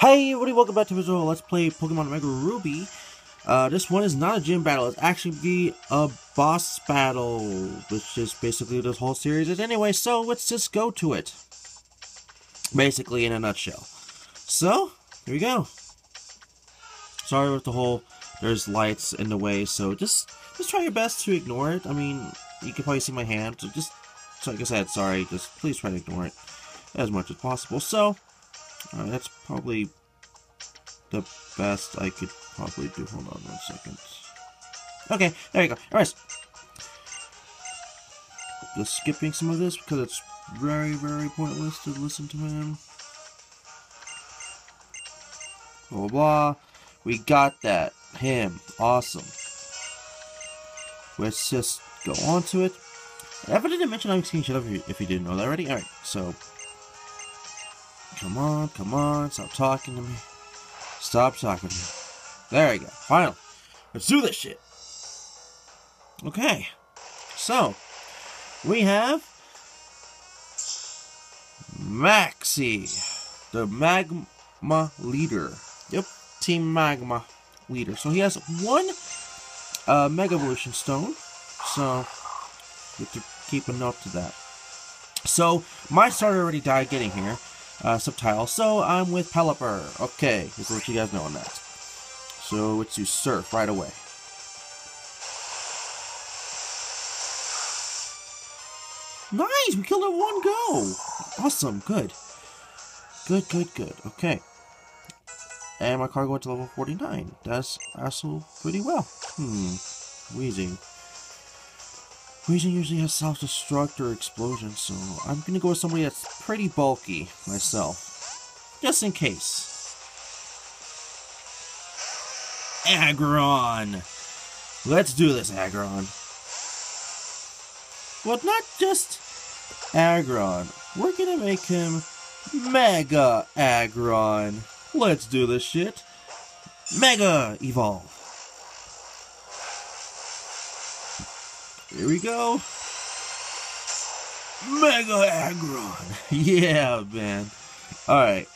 Hey everybody, welcome back to Visual Let's Play Pokemon Omega Ruby. Uh, this one is not a gym battle, it's actually be a boss battle, which is basically this whole series is anyway, so let's just go to it. Basically, in a nutshell. So, here we go. Sorry with the whole, there's lights in the way, so just, just try your best to ignore it. I mean, you can probably see my hand, so just, so like I said, sorry, just please try to ignore it as much as possible. So, uh, that's probably the best I could probably do. Hold on one second. Okay, there you go. Alright. Just skipping some of this because it's very, very pointless to listen to him. Blah, blah, blah. We got that. Him. Awesome. Let's just go on to it. I didn't mention I'm seeing up if you didn't know that already. Alright, so Come on, come on, stop talking to me. Stop talking to me. There you go. Finally. Let's do this shit. Okay. So, we have Maxie, the Magma leader. Yep, Team Magma leader. So he has one uh, Mega Evolution Stone. So, you have to keep a note to that. So, my starter already died getting here uh, Sceptile. So I'm with Pelipper. Okay, just to let you guys know on that. So let's do Surf right away. Nice! We killed it one go! Awesome, good. Good, good, good. Okay. And my car went to level 49. That's also pretty well. Hmm. Weezing. Weezing usually has self-destruct or explosion, so I'm gonna go with somebody that's pretty bulky myself. Just in case. Aggron! Let's do this, Aggron. Well, not just Aggron. We're gonna make him Mega Aggron. Let's do this shit. Mega Evolve. Here we go. Mega Aggron. yeah, man. Alright.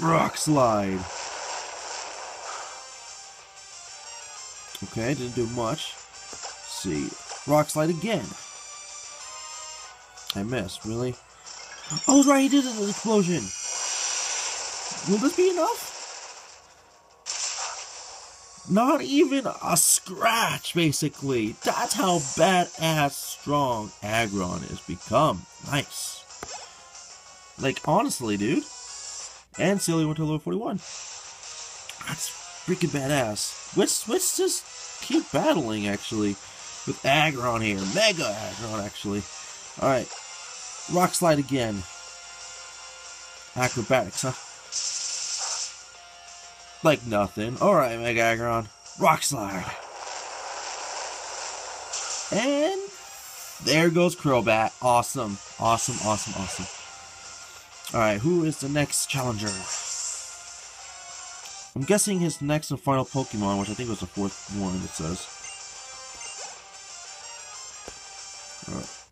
Rock Slide. Okay, didn't do much. Let's see. Rock Slide again. I missed, really? Oh, right, he did an explosion. Will this be enough? Not even a scratch, basically. That's how badass strong Aggron has become. Nice. Like, honestly, dude. And Sealeo went to level 41. That's freaking badass. Let's, let's just keep battling, actually, with Aggron here. Mega Aggron, actually. Alright. Rock Slide again. Acrobatics, huh? Like nothing. Alright, Mega Aggron. Rock Slide. And there goes Crobat. Awesome. Awesome, awesome, awesome. Alright, who is the next challenger? I'm guessing his next and final Pokemon, which I think was the fourth one, it says.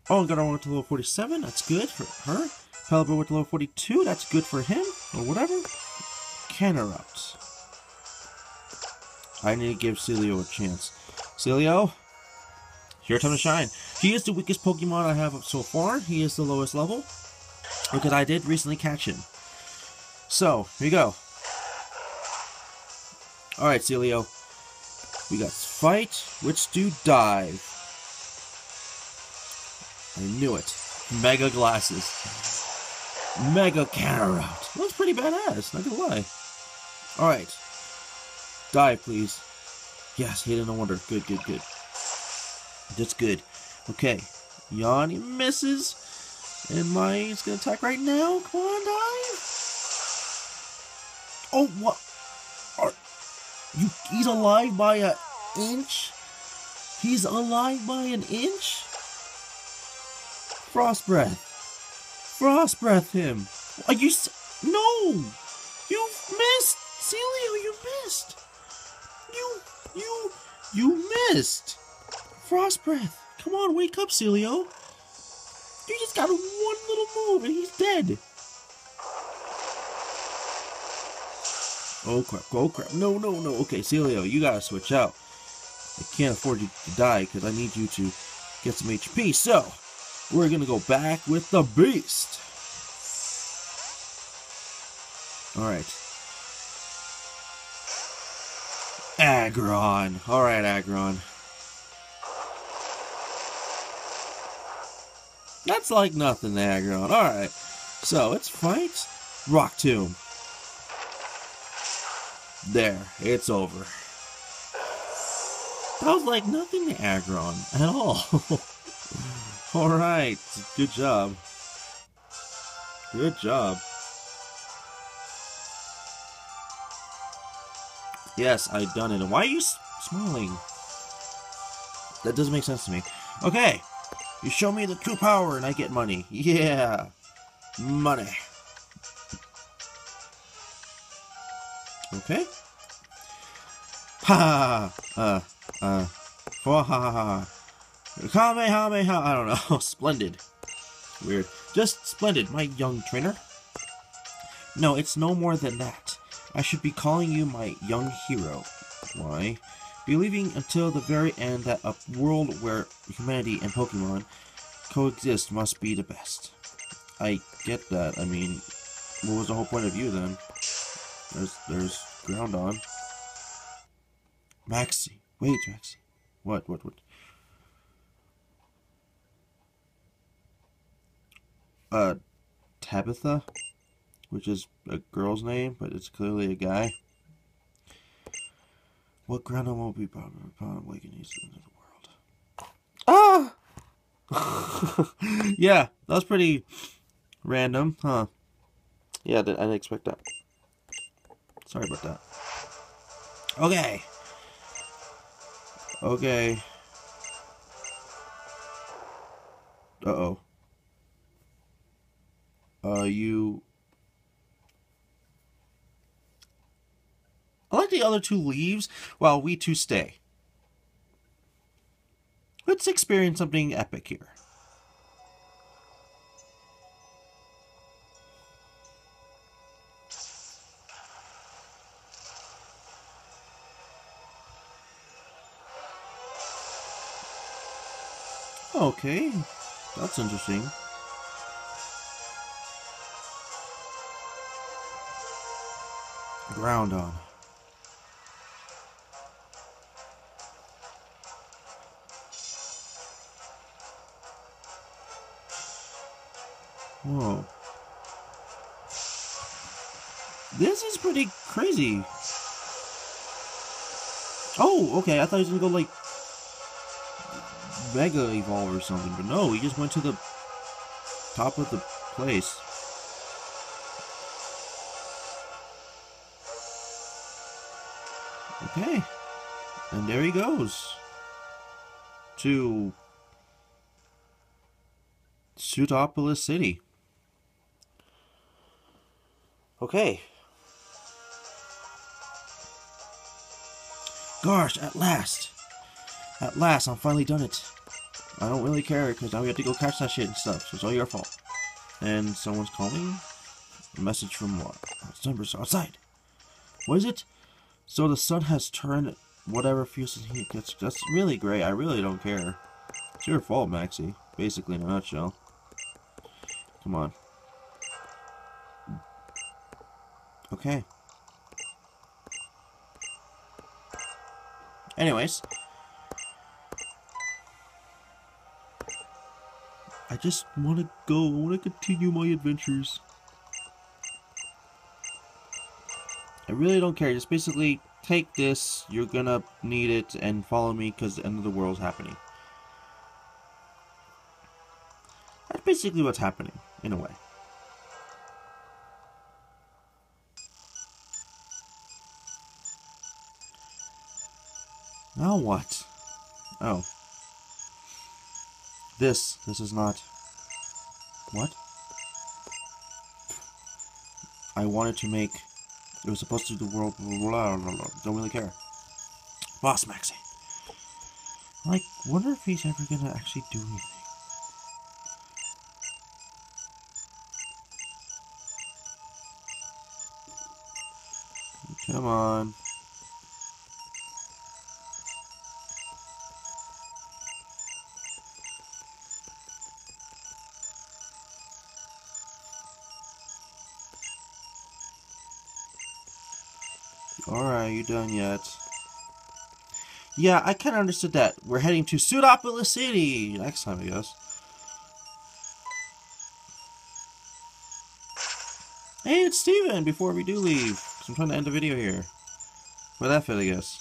Oh, got on to level 47. That's good for her. Pelipper went to level 42. That's good for him, or whatever. Camerupt. I need to give Sealeo a chance. Sealeo, your time to shine. He is the weakest Pokemon I have so far. He is the lowest level. Because I did recently catch him. So, here we go. Alright, Sealeo. We got Fight, Which Do Dive. I knew it. Mega Glasses. Mega Camerupt. That's pretty badass, not gonna lie. Alright. Die, please. Yes, hit in a wonder. Good, good, good. That's good. Okay. Yanni misses. And Mai's gonna attack right now. Come on, die. Oh, what? Are you? He's alive by an inch. He's alive by an inch. Frost breath. Frost breath him. Are you? No. You missed, Sealeo. You missed. You, you, you missed! Frost breath! Come on, wake up, Sealeo! You just got one little move and he's dead! Oh crap, oh crap. No, no, no. Okay, Sealeo, you gotta switch out. I can't afford you to die because I need you to get some HP. So, we're gonna go back with the beast. Alright. Aggron. Alright, Aggron. That's like nothing, Aggron. Alright. So, let's fight Rock Tomb. There, it's over. That was like nothing to Aggron at all. Alright, good job. Good job. Yes, I've done it. And Why are you smiling? That doesn't make sense to me. Okay, you show me the true power and I get money. Yeah, money. Okay. Ha ha. Uh, uh. Ha ha ha. Kamehameha. I don't know. splendid. Weird. Just splendid, my young trainer. No, it's no more than that. I should be calling you my young hero. Why? Believing until the very end that a world where humanity and Pokemon coexist must be the best. I get that. I mean, what was the whole point of you then? There's, there's Groudon. Maxie. Wait, Maxie. What, what, what? Uh, Tabitha? Which is a girl's name, but it's clearly a guy. What ground won't be upon awakening into the world? Ah! yeah, that was pretty random, huh? Yeah, I didn't expect that. Sorry about that. Okay. Okay. Uh-oh. Uh, you I like the other two leaves while we two stay. Let's experience something epic here. Okay, that's interesting. Groudon. Whoa. This is pretty crazy. Oh, okay, I thought he was gonna go, like, Mega Evolve or something, but no, he just went to the top of the place. Okay. And there he goes. To Sootopolis City. Okay. Gosh, at last! At last, I'm finally done it. I don't really care, because now we have to go catch that shit and stuff, so it's all your fault. And someone's calling? A message from what? Numbers outside. What is it? So the sun has turned whatever heat gets. That's really great. I really don't care. It's your fault, Maxie. Basically, in a nutshell. Come on. Okay. Anyways. I just want to go. I want to continue my adventures. I really don't care. Just basically take this. You're gonna need it and follow me because the end of the world's happening. That's basically what's happening, in a way. Now what? Oh. This. This is not... What? I wanted to make... It was supposed to do the world... Blah, blah, blah, Don't really care. Boss Maxie. Like, wonder if he's ever gonna actually do anything. Come on. Alright, you done yet? Yeah, I kind of understood that. We're heading to Sootopolis City next time, I guess. Hey, it's Steven, before we do leave. I'm trying to end the video here. Where that fit, I guess.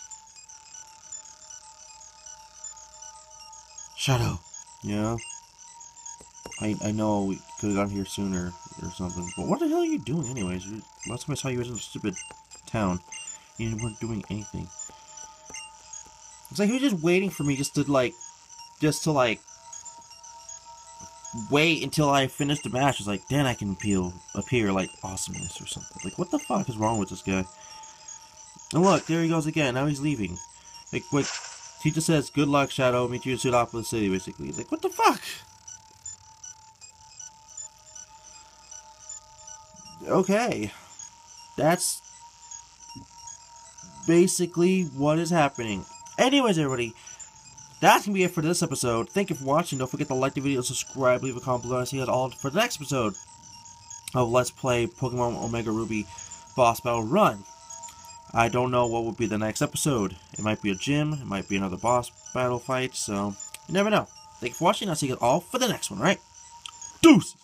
Shadow. Yeah. I I know we could have gotten here sooner or something. But what the hell are you doing anyways? Last time I saw you was in a stupid town. You weren't doing anything. It's like he was just waiting for me just to like just to like wait until I finish the match. It's like, then I can appeal appear like awesomeness or something. Like what the fuck is wrong with this guy? And look, there he goes again. Now he's leaving. Like what he just says, good luck, Shadow, meet you in Sootopolis City, basically. He's like, what the fuck? Okay. That's basically what is happening. Anyways, everybody, that's going to be it for this episode. Thank you for watching. Don't forget to like the video, subscribe, leave a comment below, and see you all for the next episode of Let's Play Pokemon Omega Ruby Boss Battle Run. I don't know what will be the next episode. It might be a gym, it might be another boss battle fight, so you never know. Thank you for watching. I'll see you all for the next one, right? Deuces!